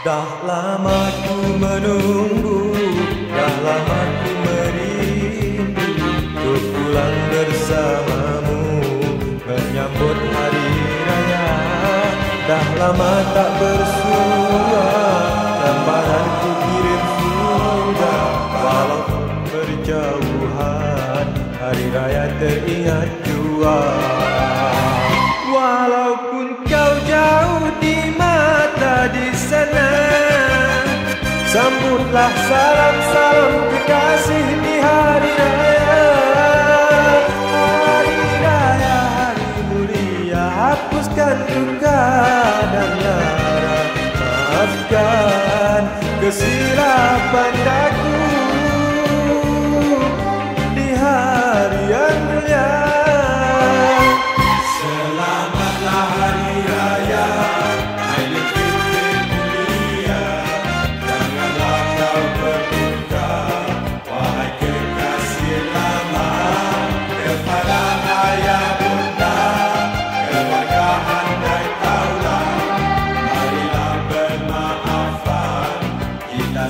Dah lama ku menunggu, dah lama ku merindu Untuk pulang bersamamu, menyambut hari raya Dah lama tak bersua, lembaran ku kirim sudah Walaupun berjauhan, hari raya teringat jual Sambutlah salam-salam kekasih di hari raya. Hari raya hari mulia Hapuskan duka dan lara. Maafkan kesilapan daku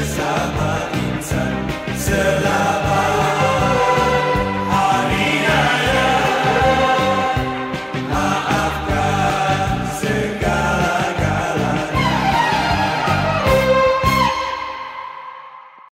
Shabbat.